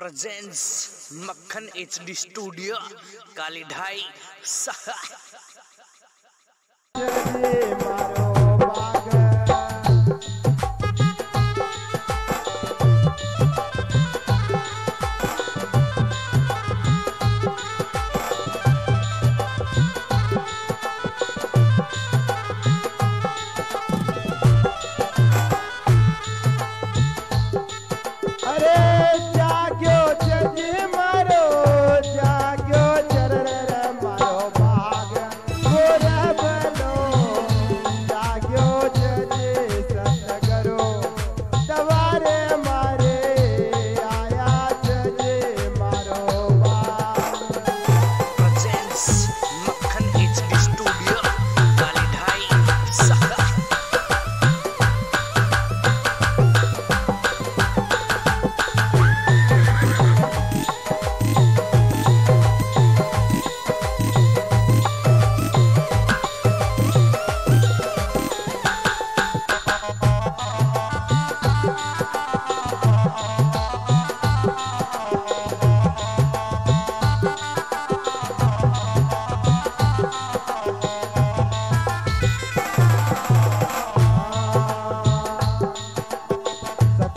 Presence मक्खन H D studio काली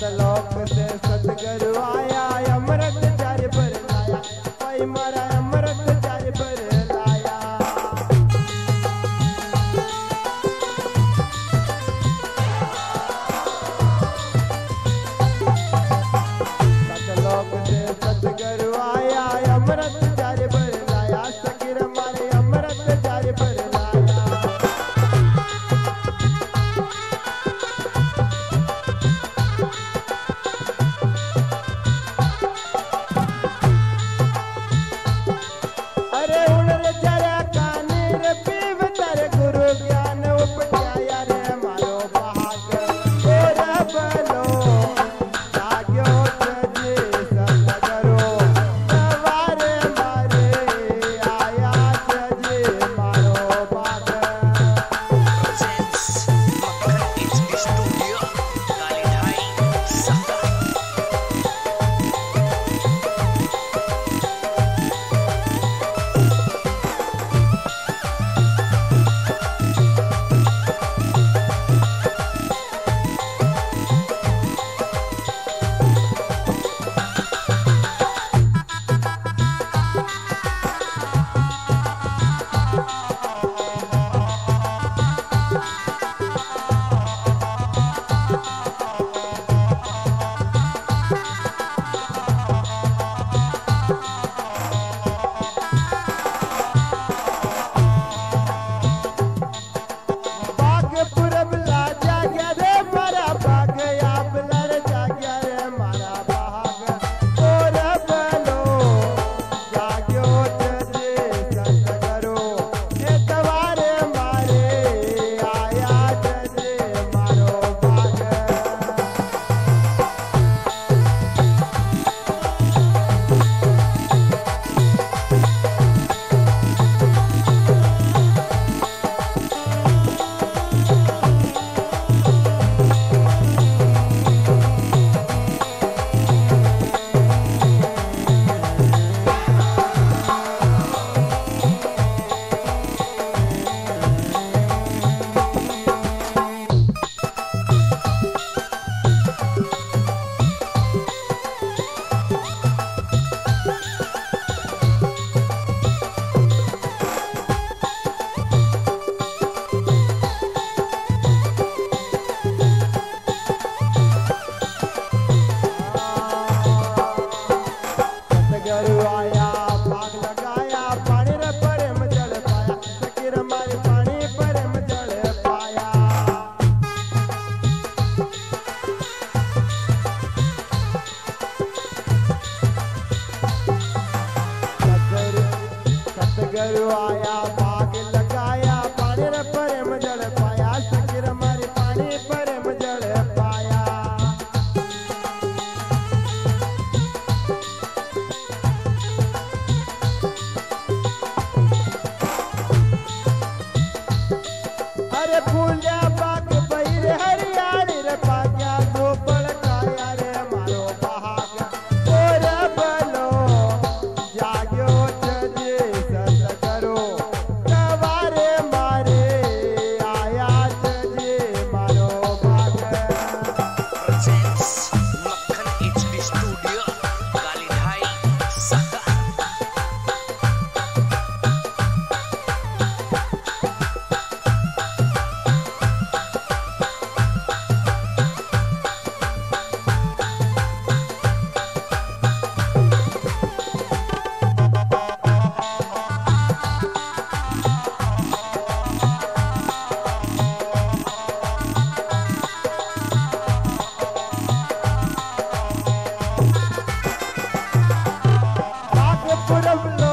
श्लोक से सतगुरु। of love.